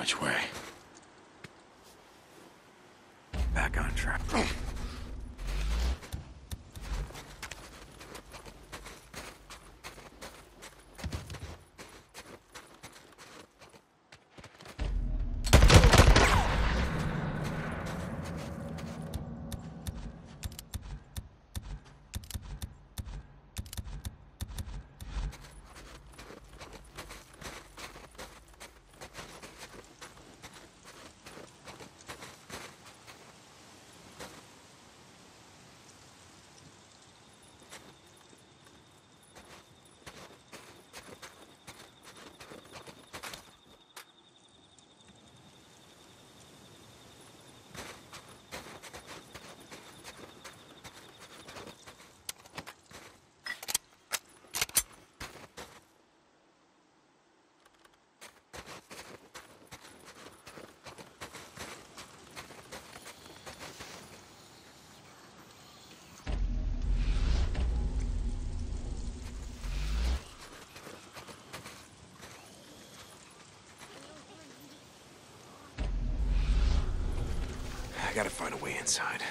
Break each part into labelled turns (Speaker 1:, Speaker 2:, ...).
Speaker 1: Which way? Back on track. I gotta find a way inside.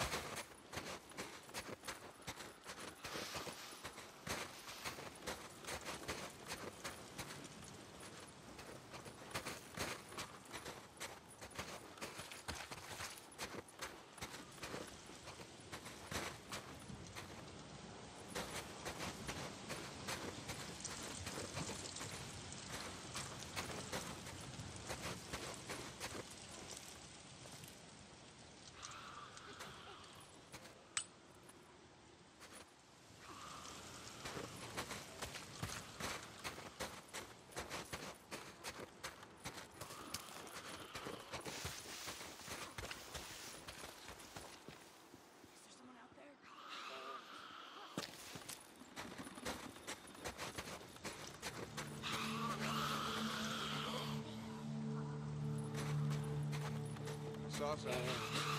Speaker 2: Sauce. Men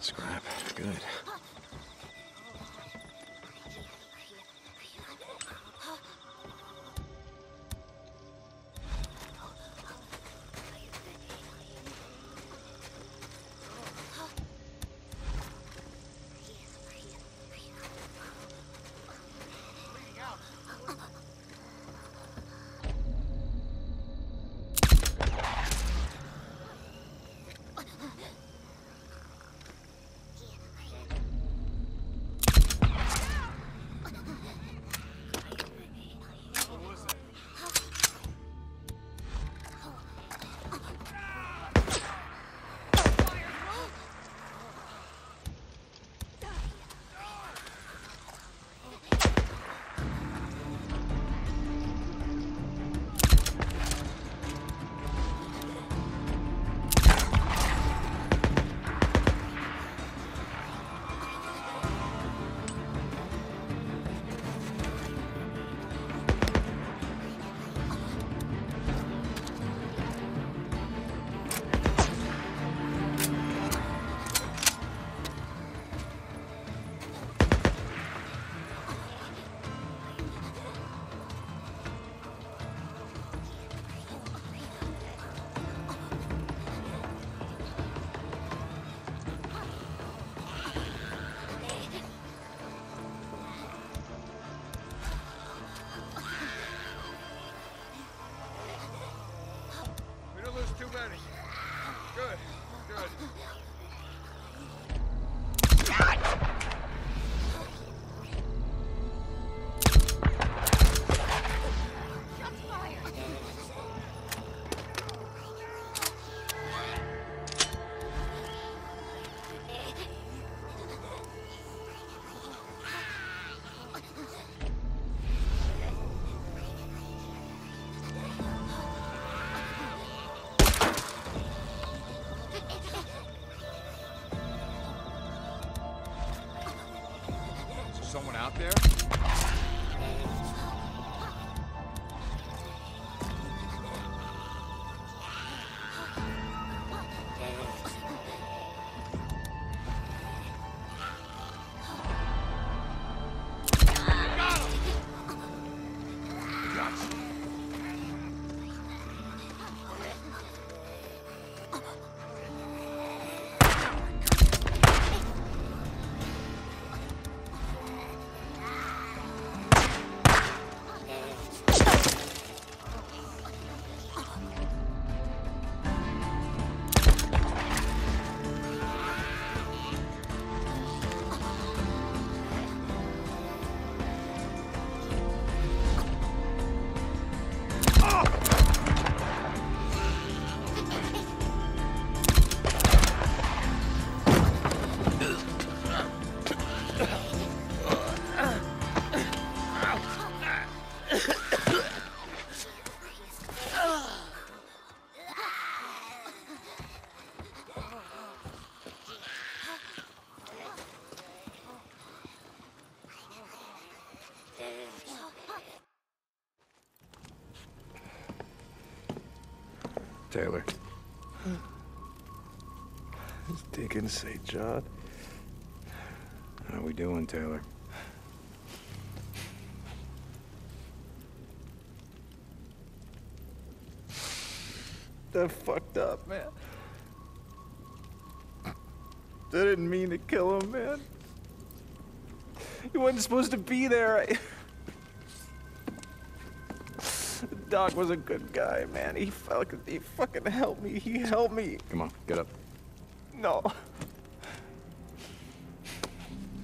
Speaker 1: Scrap. Good.
Speaker 2: Out there?
Speaker 3: What's Dickens say, John?
Speaker 1: How are we doing, Taylor?
Speaker 3: That fucked up, man. I didn't mean to kill him, man. He wasn't supposed to be there. I... Dog was a good guy, man. He fucking, he fucking helped me. He helped me.
Speaker 1: Come on, get up.
Speaker 3: No.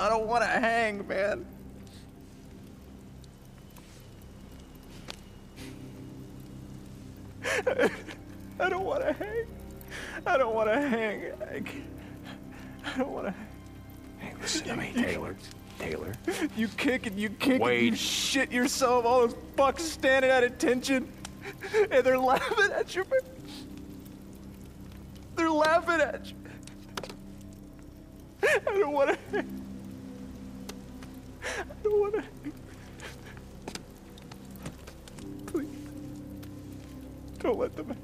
Speaker 3: I don't want to hang, man. I don't want to hang. I don't want to hang. I, I don't want to. hang.
Speaker 1: Hey, listen to me, Taylor. Taylor.
Speaker 3: You kick and you kick and you shit yourself. All those fucks standing at attention, and they're laughing at you. They're laughing at you. I don't want to. I don't want to. Please, don't let them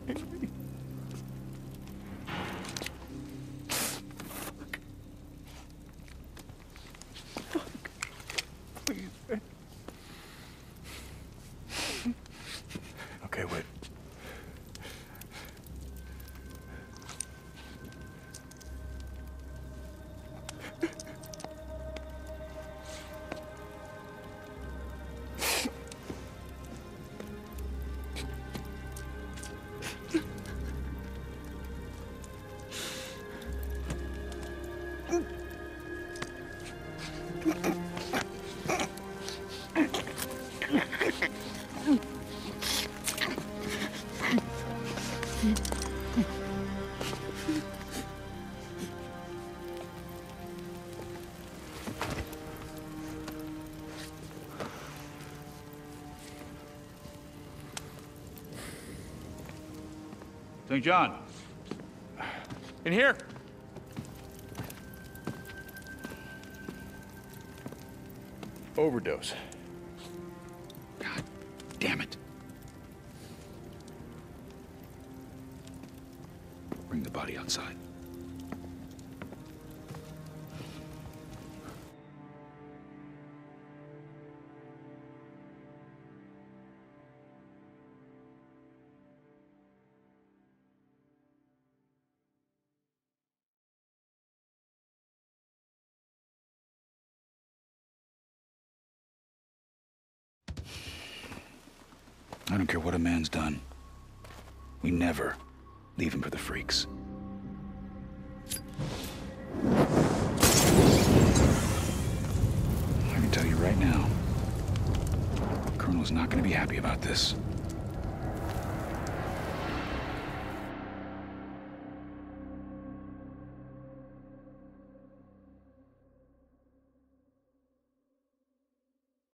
Speaker 4: John.
Speaker 3: In here. Overdose.
Speaker 4: God damn it. Bring the body outside. I don't care what a man's done. We never leave him for the freaks. I can tell you right now, Colonel's not going to be happy about this.